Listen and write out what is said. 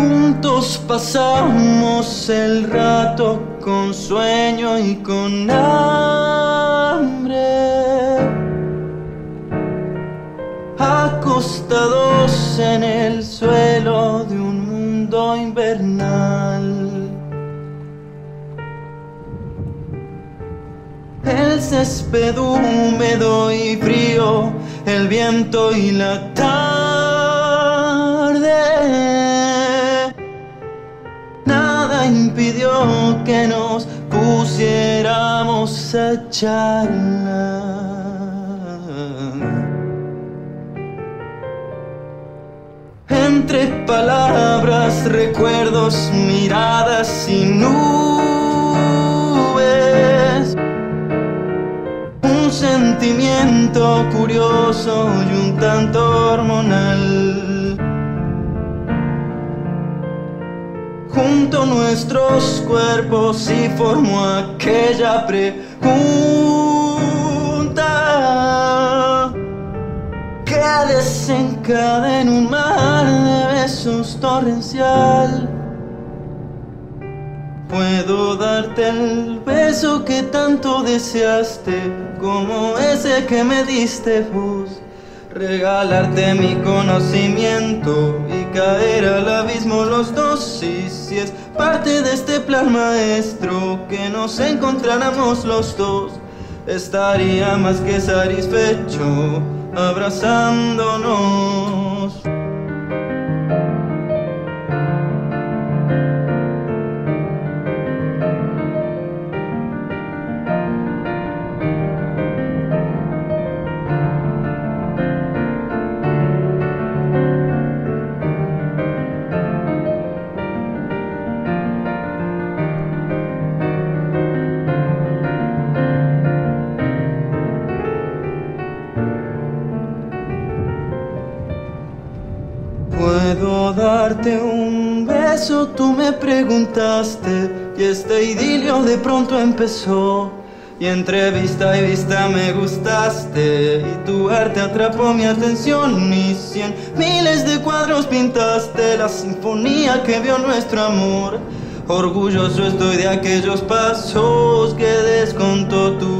Juntos pasamos el rato con sueño y con hambre. Acostados en el suelo de un mundo invernal. El césped húmedo y frío, el viento y la tarde. Que nos pusiéramos a charlar. Entre palabras, recuerdos, miradas y nubes. Un sentimiento curioso y un tanto hormonal. Nuestros cuerpos y formó aquella pregunta que desencadena un mar de besos torrencial. Puedo darte el beso que tanto deseaste, como ese que me diste vos. Regalarte mi conocimiento y caer al abismo los dos. Y si es parte de este plan maestro que nos encontráramos los dos, estaría más que satisfecho abrazándonos. Puedo darte un beso, tú me preguntaste y este idilio de pronto empezó. Y entre vista y vista me gustaste y tu arte atrapó mi atención y cien miles de cuadros pintaste la sinfonía que vio nuestro amor. Orgulloso estoy de aquellos pasos que descontó tu